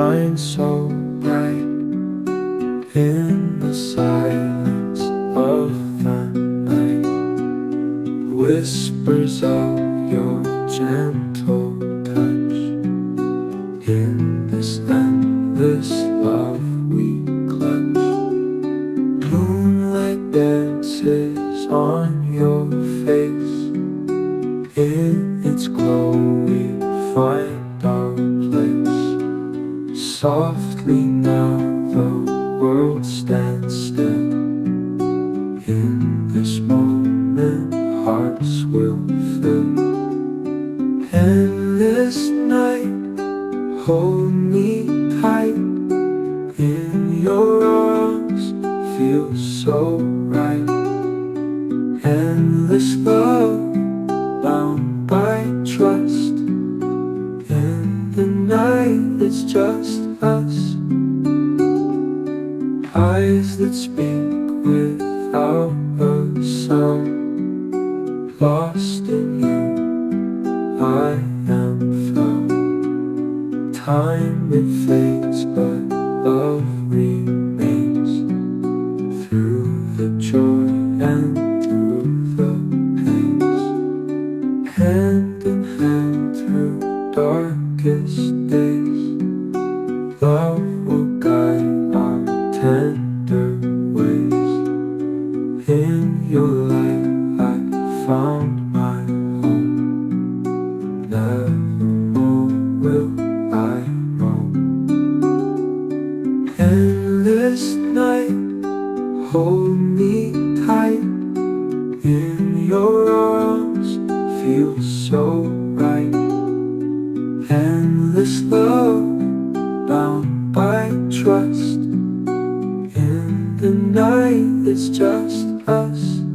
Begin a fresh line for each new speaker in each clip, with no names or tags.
shine so bright in the silence of the night. Whispers of your gentle touch in this endless love we clutch. Moonlight dances on your face. In its glow we find. Softly now the world stands still. In this moment hearts will fill. Endless night, hold me tight. In your arms, feels so right. Endless love bound by trust. In the night, it's just us. Eyes that speak without a sound. Lost in Love will guide our the night, it's just us.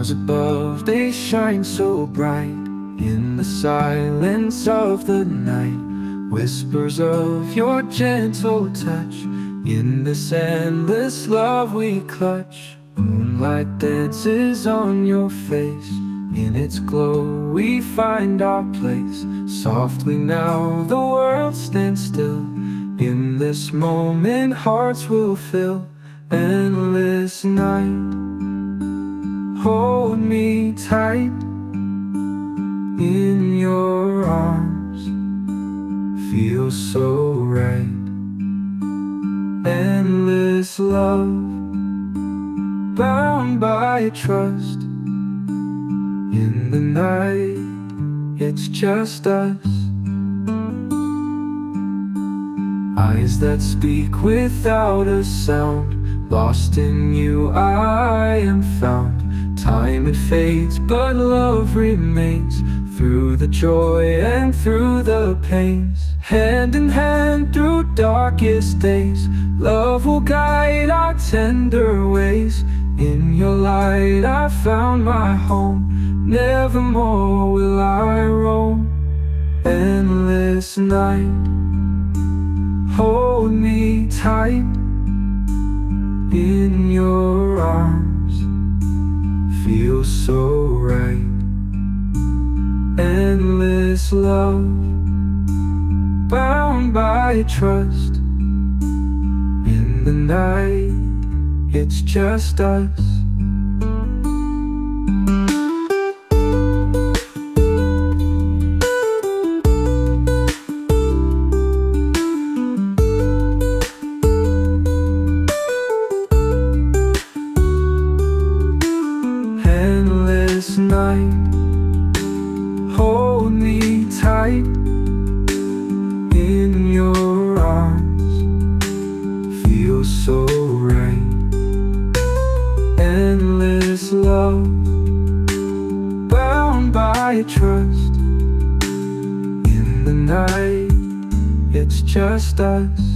Stars above, they shine so bright in the silence of the night. Whispers of your gentle touch in this endless love we clutch. Moonlight dances on your face. In its glow, we find our place. Softly now, the world stands still. In this moment, hearts will fill. Endless night. Hold me tight in your arms. Feels so right. Endless love, bound by trust. In the night, it's just us. Eyes that speak without a sound. Lost in you, I am found. Time it fades, but love remains Through the joy and through the pains. Hand in hand through darkest days Love will guide our tender ways. In your light I found my home Nevermore will I roam. Endless night Hold me tight In your arms feels so right. Endless love, bound by trust. In the night, it's just us. Just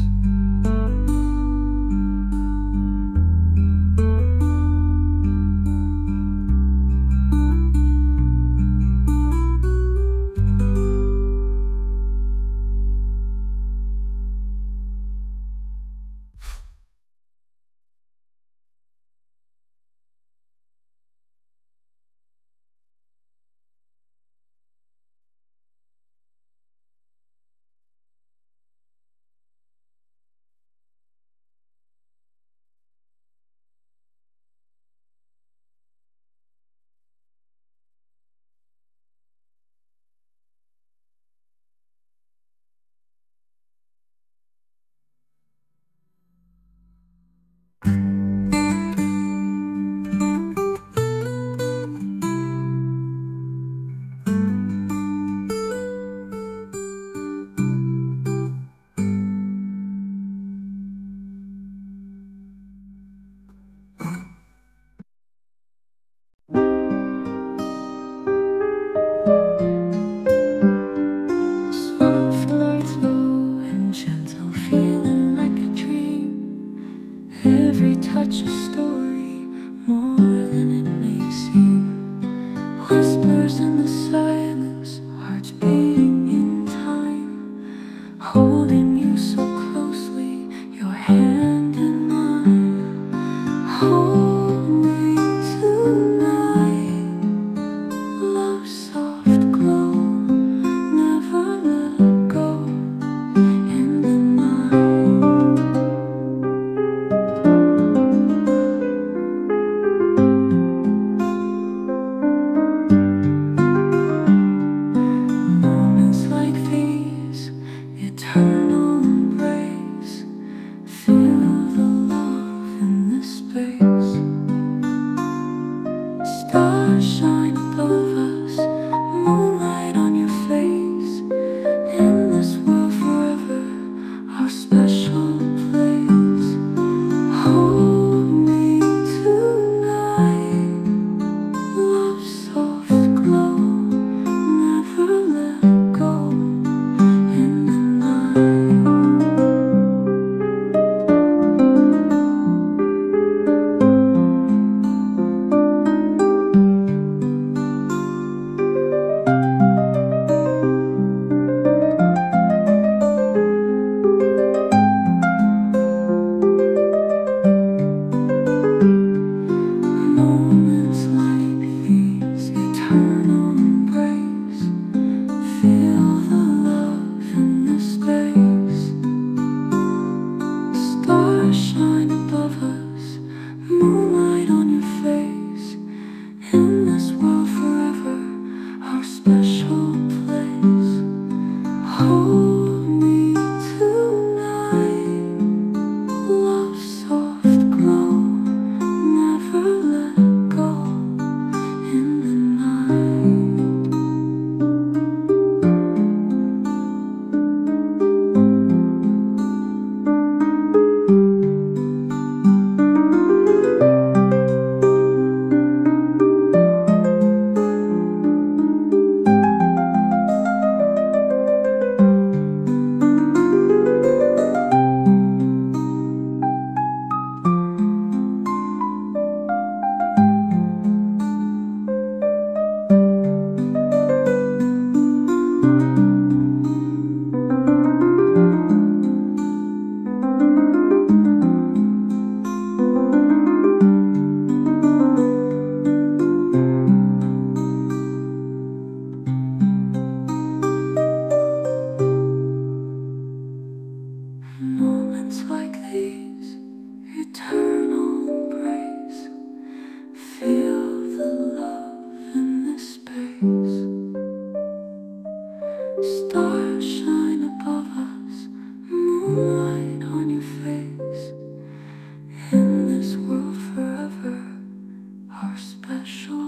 our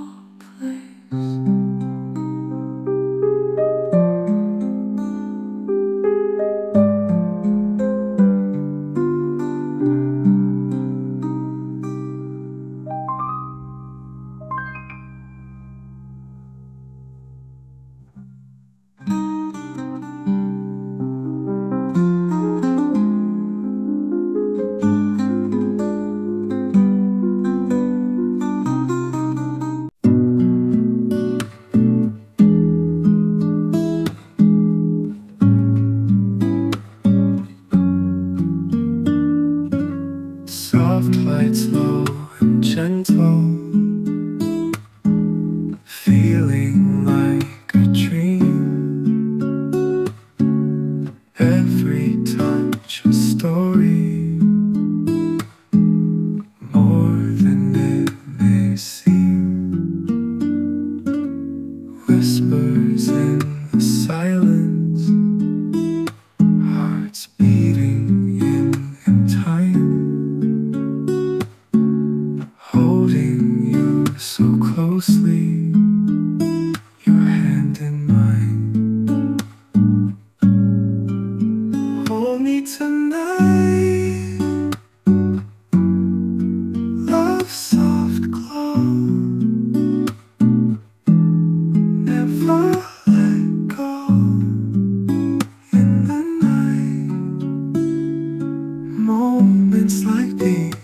Moments like these,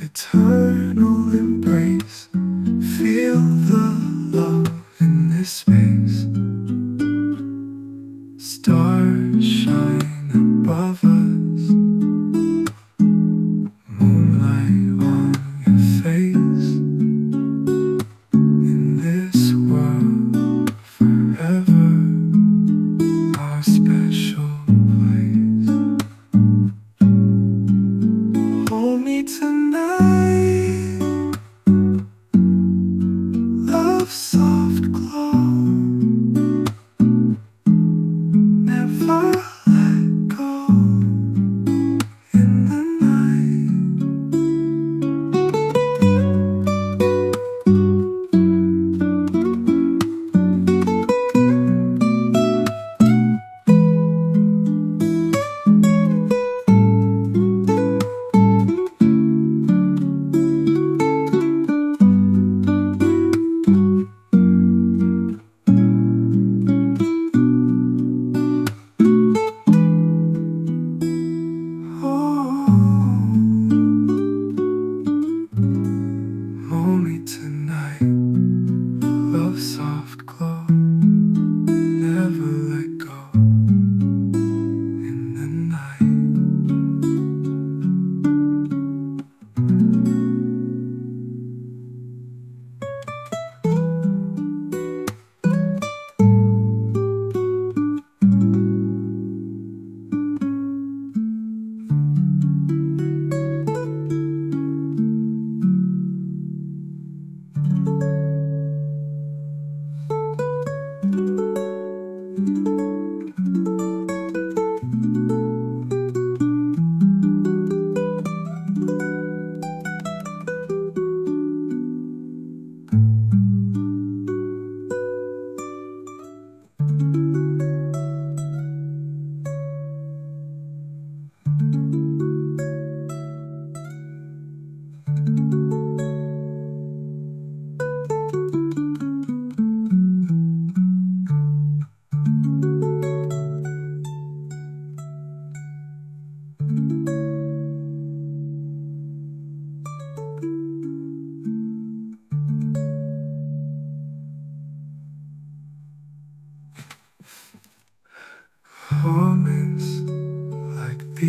eternal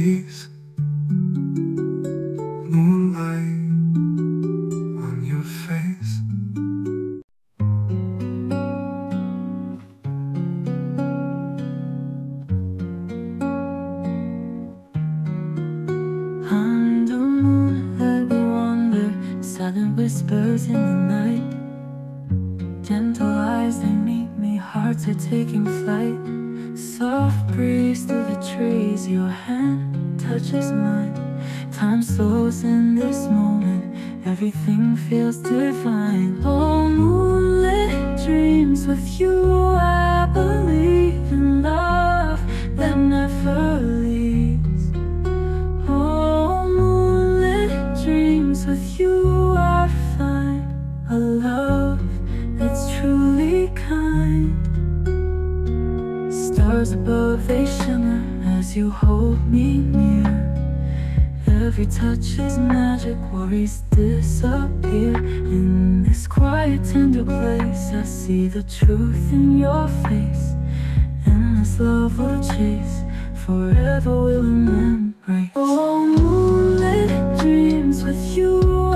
like
this moment Everything feels divine. Oh, moonlit dreams with you I believe in love that never leaves. Oh, moonlit dreams with you I find a love that's truly kind. Stars above they shimmer as you hold me near Every touch is magic, worries disappear In this quiet, tender place. I see the truth in your face And this love will chase. Forever will embrace Oh, moonlit dreams with you